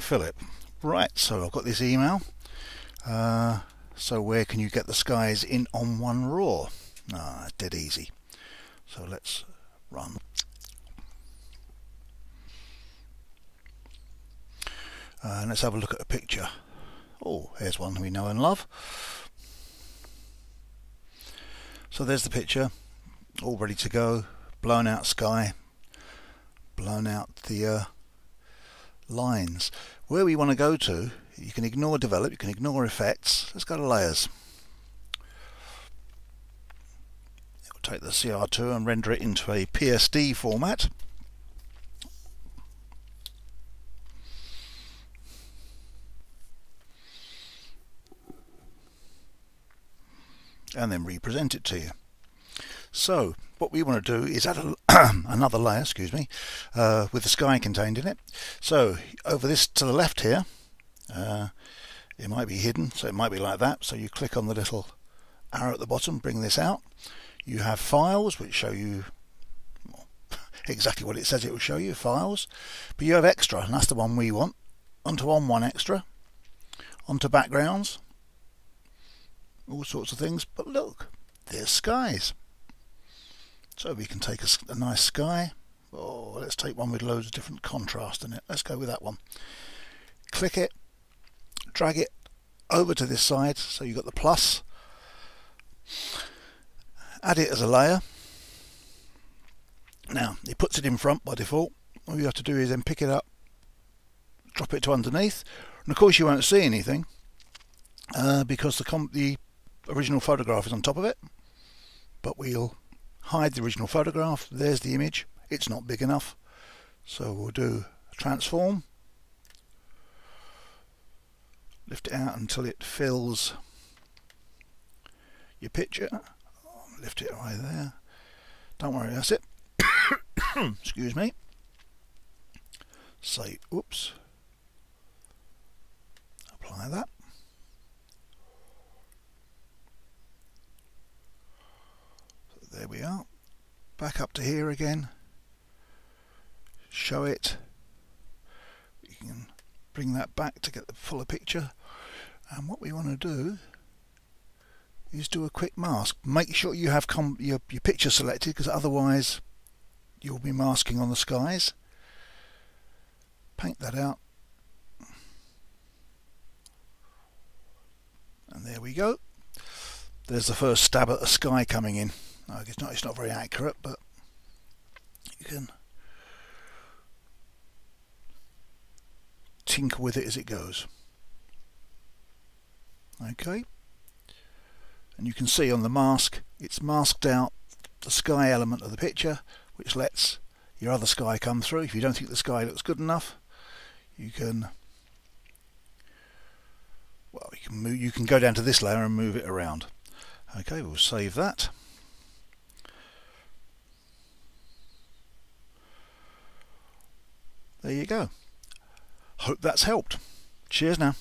Philip. Right, so I've got this email. Uh, so where can you get the skies in On1 RAW? Ah, dead easy. So let's run. Uh, let's have a look at a picture. Oh, here's one we know and love. So there's the picture, all ready to go, blown out sky, blown out the uh, lines. Where we want to go to, you can ignore develop, you can ignore effects. Let's go to layers. We'll take the CR2 and render it into a PSD format. and then represent it to you. So what we want to do is add a, another layer, excuse me, uh, with the sky contained in it. So over this to the left here, uh, it might be hidden, so it might be like that. So you click on the little arrow at the bottom, bring this out. You have files which show you exactly what it says it will show you, files. But you have extra, and that's the one we want. Onto On1 extra, onto backgrounds, all sorts of things. But look, there's skies. So we can take a, a nice sky. Oh, let's take one with loads of different contrast in it. Let's go with that one. Click it, drag it over to this side so you've got the plus. Add it as a layer. Now, it puts it in front by default. All you have to do is then pick it up, drop it to underneath. And of course you won't see anything uh, because the, the original photograph is on top of it. But we'll hide the original photograph. There's the image. It's not big enough. So we'll do transform. Lift it out until it fills your picture. Lift it right there. Don't worry, that's it. Excuse me. Say, oops. Apply that. there we are. Back up to here again. Show it. You can bring that back to get the fuller picture. And what we want to do is do a quick mask. Make sure you have your, your picture selected because otherwise you'll be masking on the skies. Paint that out. And there we go. There's the first stab at the sky coming in it's not it's not very accurate, but you can tinker with it as it goes. Okay, and you can see on the mask it's masked out the sky element of the picture, which lets your other sky come through. If you don't think the sky looks good enough, you can well you can move, you can go down to this layer and move it around. Okay, we'll save that. There you go. Hope that's helped. Cheers now.